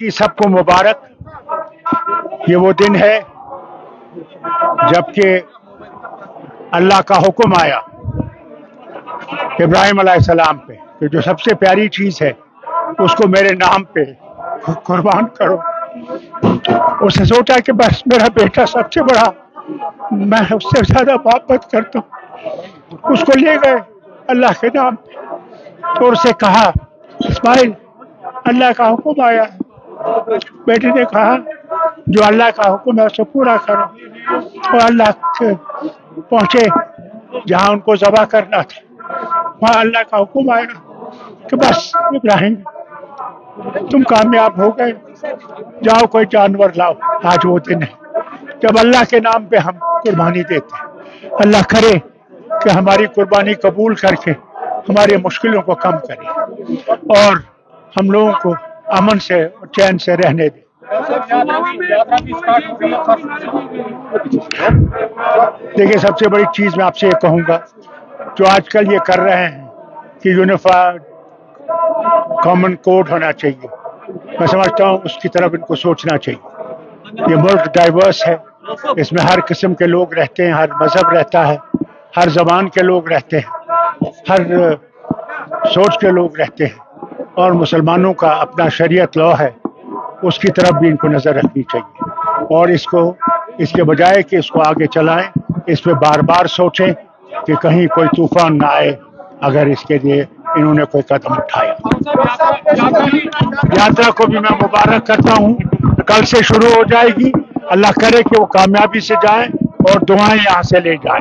की सबको मुबारक ये वो दिन है जबकि अल्लाह का हुक्म आया इब्राहिम सलाम पे कि जो सबसे प्यारी चीज़ है, उसको मेरे नाम पे कुर्बान करो। उसने सोचा कि बस मेरा बेटा सबसे बड़ा, मैं उससे ज़्यादा मोहब्बत करता हूँ। उसको ले गए अल्लाह के नाम पे तो उससे कहा, इस्माइल, अल्लाह का हुक्म आया। है बेटे ने कहा, जो अल्लाह का हुक्म है उसे पूरा करो। और अल्लाह पहुँचे, जहाँ उनको जबा करना था। वहाँ अल्लाह का हुक्म आया कि बस, इब्राहिम, तुम कामयाब हो गए। जाओ, कोई जानवर लाओ। आज वो दिन है। जब अल्लाह के नाम पे हम कुर्बानी देते अल्लाह करे कि हमारी कुर्बानी कबूल करके हमारी मुश्किलों को कम करे। और हम लोगों को अमन से चैन से रहने दे। देखिए, सबसे बड़ी चीज़ मैं आपसे ये कहूँगा, जो आजकल ये कर रहे हैं कि यूनिफाइड कॉमन कोड होना चाहिए। मैं समझता हूँ उसकी तरफ़ इनको सोचना चाहिए। ये मुल्क डाइवर्स है। इसमें हर किस्म के लोग रहते हैं, हर मज़हब रहता है, हर जबान के लोग रहते हैं, हर सोच के लोग रहते हैं। और मुसलमानों का अपना शरीयत लॉ है, उसकी तरफ़ भी इनको नज़र रखनी चाहिए। और इसको, इसके बजाय कि इसको आगे चलाएँ, इस पर बार बार सोचें कि कहीं कोई तूफ़ान ना आए, अगर इसके लिए इन्होंने कोई कदम उठाया। यात्रा को भी मैं मुबारक करता हूँ। कल से शुरू हो जाएगी। अल्लाह करे कि वो कामयाबी से जाए और दुआएँ यहाँ से ले जाए।